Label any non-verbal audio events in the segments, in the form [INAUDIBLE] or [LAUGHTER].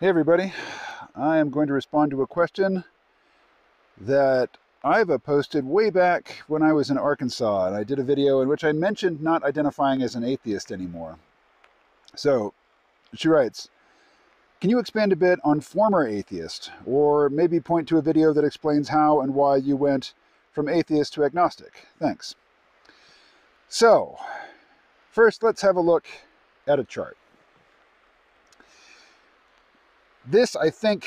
Hey everybody, I am going to respond to a question that Iva posted way back when I was in Arkansas and I did a video in which I mentioned not identifying as an atheist anymore. So she writes, can you expand a bit on former atheist or maybe point to a video that explains how and why you went from atheist to agnostic? Thanks. So first let's have a look at a chart. This, I think,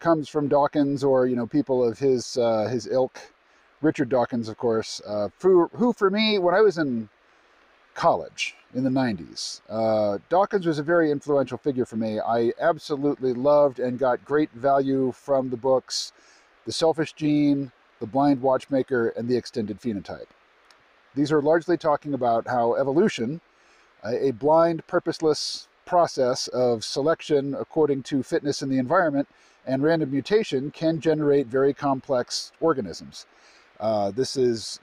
comes from Dawkins or, you know, people of his, uh, his ilk. Richard Dawkins, of course, uh, who, who for me, when I was in college in the 90s, uh, Dawkins was a very influential figure for me. I absolutely loved and got great value from the books The Selfish Gene, The Blind Watchmaker, and The Extended Phenotype. These are largely talking about how evolution, a blind, purposeless process of selection according to fitness in the environment and random mutation can generate very complex organisms. Uh, this is,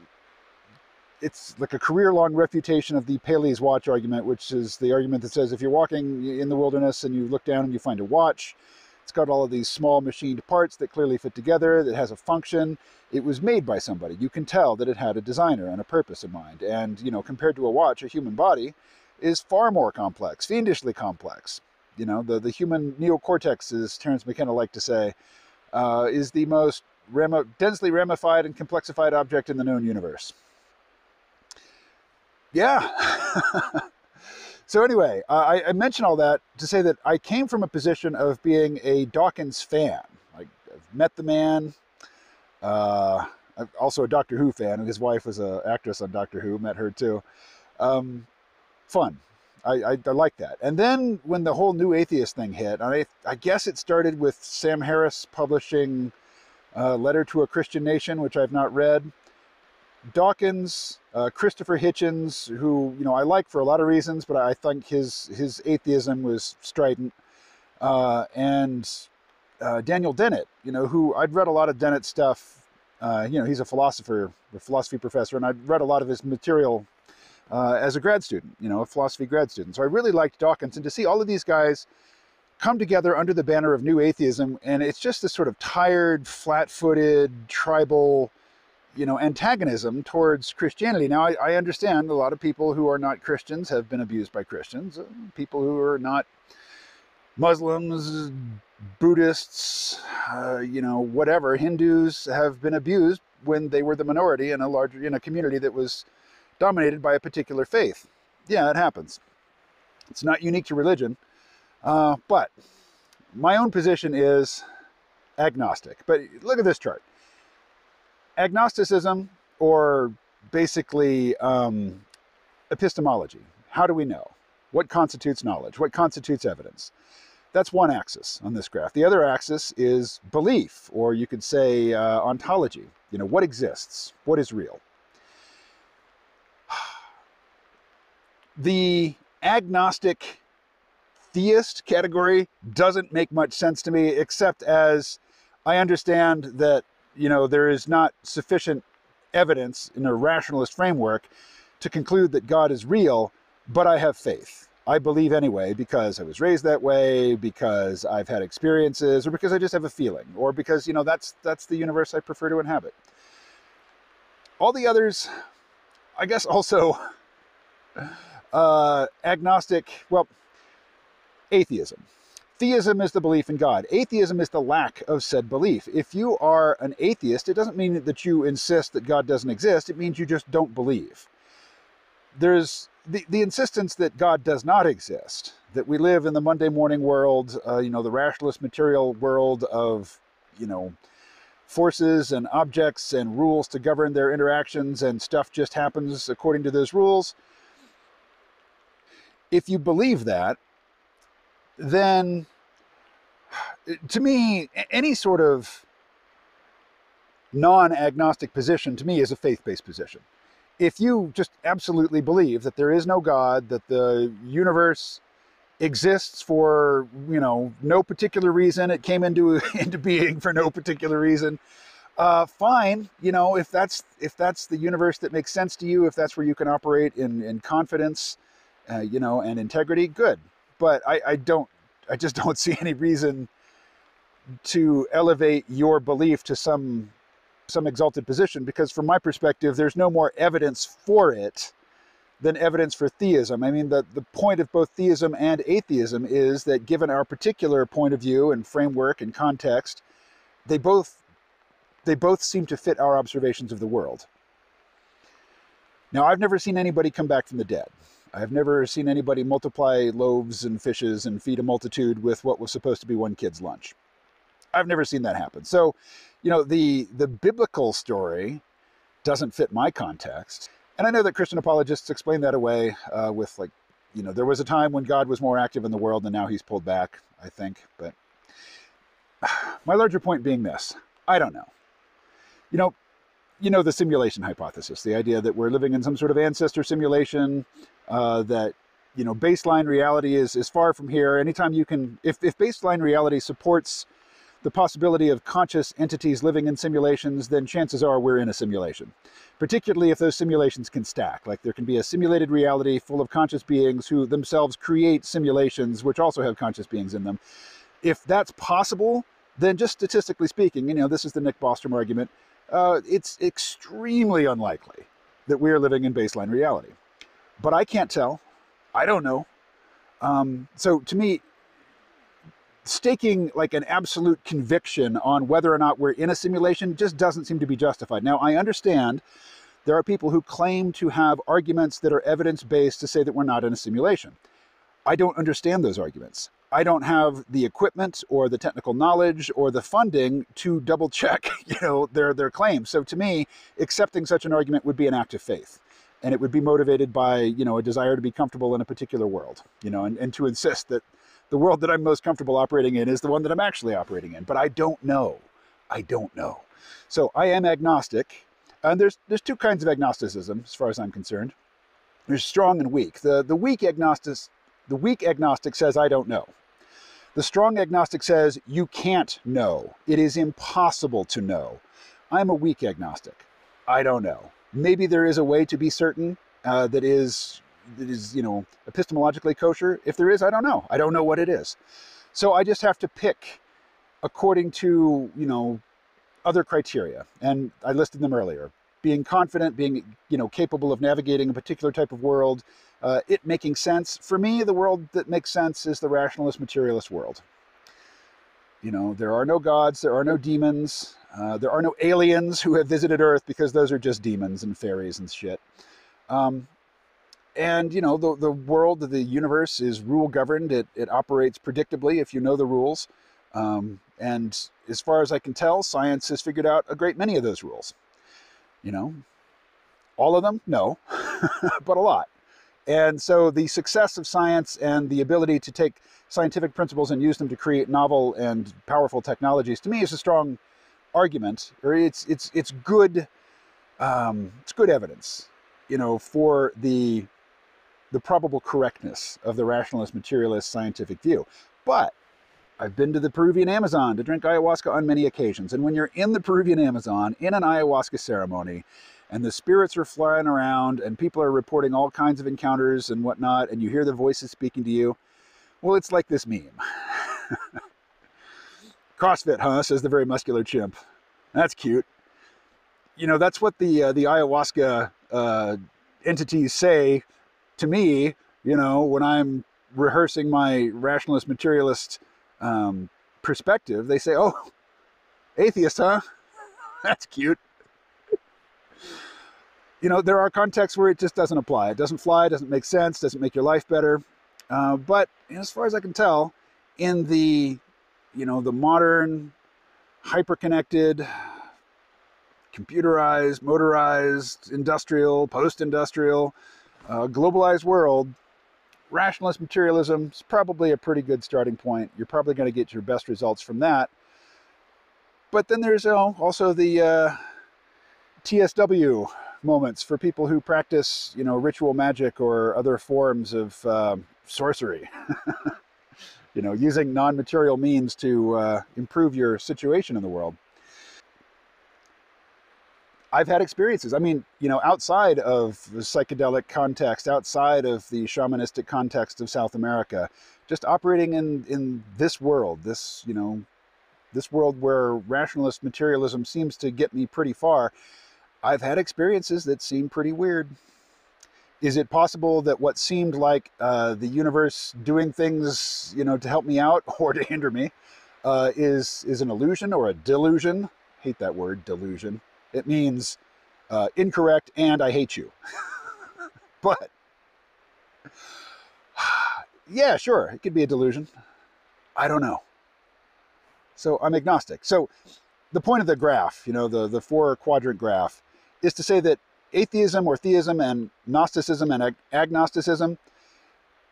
it's like a career-long refutation of the Paley's watch argument, which is the argument that says if you're walking in the wilderness and you look down and you find a watch, it's got all of these small machined parts that clearly fit together, that has a function. It was made by somebody. You can tell that it had a designer and a purpose in mind. And, you know, compared to a watch, a human body, is far more complex, fiendishly complex. You know, the, the human neocortex, as Terence McKenna liked to say, uh, is the most densely ramified and complexified object in the known universe. Yeah. [LAUGHS] so anyway, uh, I, I mention all that to say that I came from a position of being a Dawkins fan. Like, I've met the man. Uh, I'm also a Doctor Who fan, and his wife was an actress on Doctor Who. Met her too. Um, fun. I, I, I, like that. And then when the whole new atheist thing hit, I, I guess it started with Sam Harris publishing uh, Letter to a Christian Nation, which I've not read. Dawkins, uh, Christopher Hitchens, who you know I like for a lot of reasons, but I think his his atheism was strident, uh, and uh, Daniel Dennett, you know, who I'd read a lot of Dennett stuff. Uh, you know, he's a philosopher, a philosophy professor, and I'd read a lot of his material uh, as a grad student, you know, a philosophy grad student. So I really liked Dawkins and to see all of these guys come together under the banner of new atheism and it's just this sort of tired, flat-footed, tribal, you know, antagonism towards Christianity. Now, I, I, understand a lot of people who are not Christians have been abused by Christians. People who are not Muslims, Buddhists, uh, you know, whatever, Hindus have been abused when they were the minority in a larger, in a community that was dominated by a particular faith. Yeah, it happens. It's not unique to religion, uh, but my own position is agnostic. But look at this chart. Agnosticism, or basically um, epistemology. How do we know? What constitutes knowledge? What constitutes evidence? That's one axis on this graph. The other axis is belief, or you could say uh, ontology. You know, what exists? What is real? The agnostic theist category doesn't make much sense to me, except as I understand that, you know, there is not sufficient evidence in a rationalist framework to conclude that God is real, but I have faith. I believe anyway because I was raised that way, because I've had experiences, or because I just have a feeling, or because, you know, that's, that's the universe I prefer to inhabit. All the others, I guess also uh, agnostic, well, atheism. Theism is the belief in God. Atheism is the lack of said belief. If you are an atheist, it doesn't mean that you insist that God doesn't exist. It means you just don't believe. There's the, the insistence that God does not exist, that we live in the Monday morning world, uh, you know, the rationalist material world of, you know, forces and objects and rules to govern their interactions and stuff just happens according to those rules if you believe that, then to me, any sort of non-agnostic position to me is a faith-based position. If you just absolutely believe that there is no God, that the universe exists for, you know, no particular reason, it came into, [LAUGHS] into being for no particular reason, uh, fine, you know, if that's, if that's the universe that makes sense to you, if that's where you can operate in, in confidence, uh, you know, and integrity, good. But I, I don't I just [LAUGHS] don't see any reason to elevate your belief to some some exalted position because from my perspective there's no more evidence for it than evidence for theism. I mean the, the point of both theism and atheism is that given our particular point of view and framework and context, they both they both seem to fit our observations of the world. Now I've never seen anybody come back from the dead. I've never seen anybody multiply loaves and fishes and feed a multitude with what was supposed to be one kid's lunch. I've never seen that happen. So, you know, the the biblical story doesn't fit my context. And I know that Christian apologists explain that away uh, with like, you know, there was a time when God was more active in the world and now he's pulled back, I think. But [SIGHS] my larger point being this, I don't know. You know, you know the simulation hypothesis, the idea that we're living in some sort of ancestor simulation, uh, that you know baseline reality is is far from here. Anytime you can, if if baseline reality supports the possibility of conscious entities living in simulations, then chances are we're in a simulation. Particularly if those simulations can stack. Like there can be a simulated reality full of conscious beings who themselves create simulations which also have conscious beings in them. If that's possible, then just statistically speaking, you know, this is the Nick Bostrom argument, uh, it's extremely unlikely that we are living in baseline reality. But I can't tell. I don't know. Um, so to me, staking like an absolute conviction on whether or not we're in a simulation just doesn't seem to be justified. Now, I understand there are people who claim to have arguments that are evidence based to say that we're not in a simulation. I don't understand those arguments. I don't have the equipment or the technical knowledge or the funding to double check, [LAUGHS] you know, their their claims. So to me, accepting such an argument would be an act of faith. And it would be motivated by, you know, a desire to be comfortable in a particular world, you know, and, and to insist that the world that I'm most comfortable operating in is the one that I'm actually operating in. But I don't know. I don't know. So I am agnostic. And there's there's two kinds of agnosticism as far as I'm concerned. There's strong and weak. The the weak agnostic the weak agnostic says I don't know. The strong agnostic says you can't know. It is impossible to know. I'm a weak agnostic. I don't know. Maybe there is a way to be certain uh, that is that is you know epistemologically kosher. If there is, I don't know. I don't know what it is. So I just have to pick according to you know other criteria, and I listed them earlier. Being confident, being you know capable of navigating a particular type of world, uh, it making sense. For me, the world that makes sense is the rationalist materialist world. You know, there are no gods, there are no demons, uh, there are no aliens who have visited Earth because those are just demons and fairies and shit. Um, and you know, the, the world, the universe is rule governed. It, it operates predictably if you know the rules. Um, and as far as I can tell, science has figured out a great many of those rules. You know, all of them? No, [LAUGHS] but a lot. And so the success of science and the ability to take scientific principles and use them to create novel and powerful technologies, to me, is a strong argument, or it's it's it's good um, it's good evidence, you know, for the the probable correctness of the rationalist materialist scientific view. But I've been to the Peruvian Amazon to drink ayahuasca on many occasions, and when you're in the Peruvian Amazon in an ayahuasca ceremony, and the spirits are flying around and people are reporting all kinds of encounters and whatnot and you hear the voices speaking to you. Well it's like this meme. [LAUGHS] Crossfit huh says the very muscular chimp. That's cute. You know that's what the uh, the ayahuasca uh, entities say to me you know when i'm rehearsing my rationalist materialist um, perspective. They say oh atheist huh? [LAUGHS] That's cute you know, there are contexts where it just doesn't apply. It doesn't fly, doesn't make sense, doesn't make your life better. Uh, but you know, as far as I can tell, in the, you know, the modern, hyper-connected, computerized, motorized, industrial, post-industrial, uh, globalized world, rationalist materialism is probably a pretty good starting point. You're probably going to get your best results from that. But then there's uh, also the uh, TSW moments for people who practice, you know, ritual magic or other forms of uh, sorcery. [LAUGHS] you know, using non-material means to uh, improve your situation in the world. I've had experiences. I mean, you know, outside of the psychedelic context, outside of the shamanistic context of South America, just operating in in this world, this you know, this world where rationalist materialism seems to get me pretty far. I've had experiences that seem pretty weird. Is it possible that what seemed like uh, the universe doing things, you know, to help me out [LAUGHS] or to hinder me, uh, is is an illusion or a delusion? Hate that word, delusion. It means uh, incorrect and I hate you. [LAUGHS] but [SIGHS] yeah, sure, it could be a delusion. I don't know. So I'm agnostic. So the point of the graph, you know, the, the four quadrant graph, is to say that atheism or theism and Gnosticism and ag agnosticism,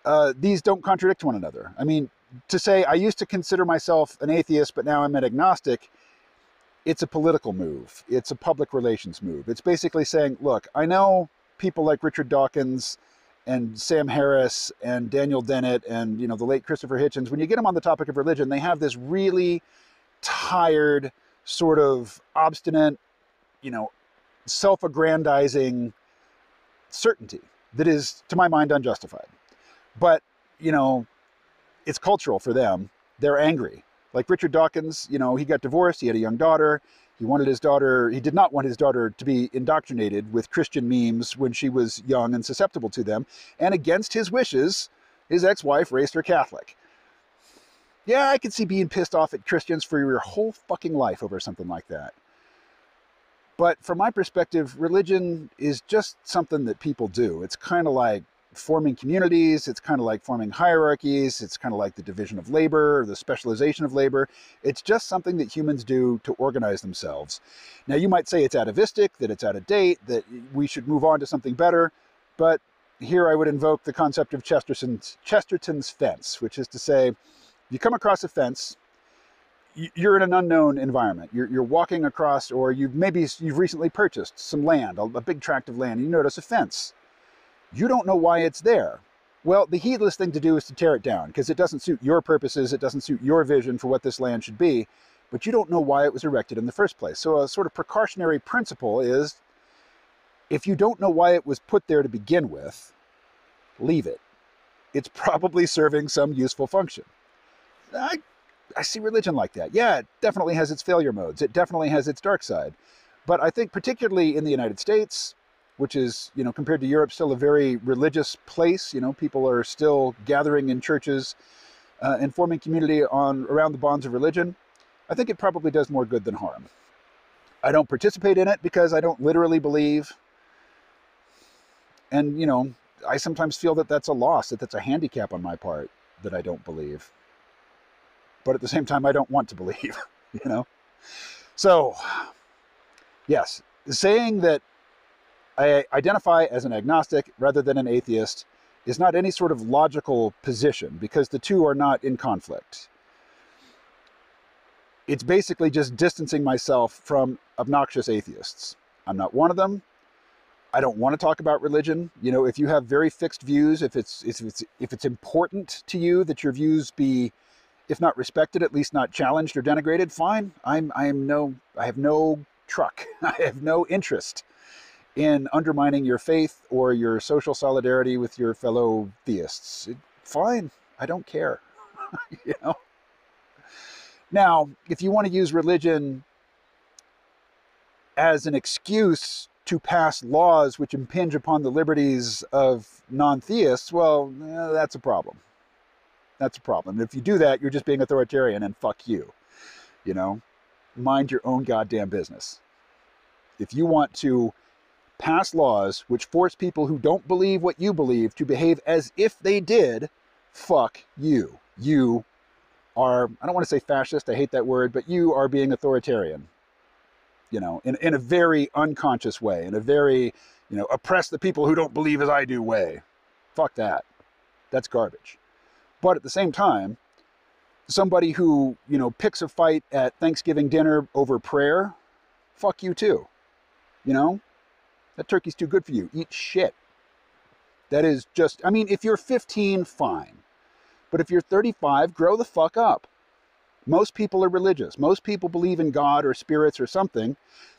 uh, these don't contradict one another. I mean, to say I used to consider myself an atheist, but now I'm an agnostic, it's a political move. It's a public relations move. It's basically saying, look, I know people like Richard Dawkins and Sam Harris and Daniel Dennett and you know the late Christopher Hitchens, when you get them on the topic of religion, they have this really tired, sort of obstinate, you know, self-aggrandizing certainty that is, to my mind, unjustified. But you know, it's cultural for them. They're angry. Like Richard Dawkins, you know, he got divorced. He had a young daughter. He wanted his daughter, he did not want his daughter to be indoctrinated with Christian memes when she was young and susceptible to them. And against his wishes, his ex wife raised her Catholic. Yeah, I could see being pissed off at Christians for your whole fucking life over something like that. But from my perspective, religion is just something that people do. It's kind of like forming communities. It's kind of like forming hierarchies. It's kind of like the division of labor or the specialization of labor. It's just something that humans do to organize themselves. Now, you might say it's atavistic, that it's out of date, that we should move on to something better. But here I would invoke the concept of Chesterton's, Chesterton's fence, which is to say, you come across a fence, you're in an unknown environment. You're, you're walking across, or you've maybe you've recently purchased some land, a, a big tract of land, and you notice a fence you don't know why it's there. Well, the heedless thing to do is to tear it down because it doesn't suit your purposes, it doesn't suit your vision for what this land should be, but you don't know why it was erected in the first place. So, a sort of precautionary principle is if you don't know why it was put there to begin with, leave it. It's [LAUGHS] probably serving some useful function. I, I see religion like that. Yeah, it definitely has its failure modes, it definitely has its dark side. But I think, particularly in the United States, which is, you know, compared to Europe, still a very religious place. You know, people are still gathering in churches uh, and forming community on around the bonds of religion. I think it probably does more good than harm. I don't participate in it because I don't literally believe. And, you know, I sometimes feel that that's a loss, that that's a handicap on my part that I don't believe. But at the same time, I don't want to believe, [LAUGHS] you know? So, yes, saying that I identify as an agnostic rather than an atheist is not any sort of logical position because the two are not in conflict. It's basically just distancing myself from obnoxious atheists. I'm not one of them. I don't want to talk about religion. You know, if you have very fixed views, if it's if it's if it's important to you that your views be if not respected, at least not challenged or denigrated, fine. I'm I am no I have no truck. [LAUGHS] I have no interest in undermining your faith or your social solidarity with your fellow theists. Fine, I don't care. [LAUGHS] you know. Now, if you want to use religion as an excuse to pass laws which impinge upon the liberties of non-theists, well, eh, that's a problem. That's a problem. If you do that, you're just being authoritarian and fuck you. You know, mind your own goddamn business. If you want to pass laws which force people who don't believe what you believe to behave as if they did, fuck you. You are, I don't want to say fascist, I hate that word, but you are being authoritarian. You know, in, in a very unconscious way, in a very, you know, oppress the people who don't believe as I do way. Fuck that. That's garbage. But at the same time, somebody who, you know, picks a fight at Thanksgiving dinner over prayer, fuck you too. You know, that turkey's too good for you. Eat shit. That is just, I mean, if you're 15, fine. But if you're 35, grow the fuck up. Most people are religious. Most people believe in God or spirits or something.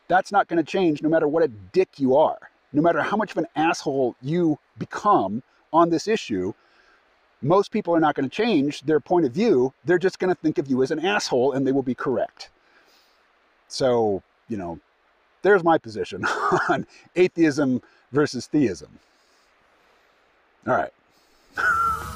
That's not going to change no matter what a dick you are. No matter how much of an asshole you become on this issue, most people are not going to change their point of view. They're just going to think of you as an asshole and they will be correct. So, you know, there's my position [LAUGHS] on atheism versus theism. All right. [LAUGHS]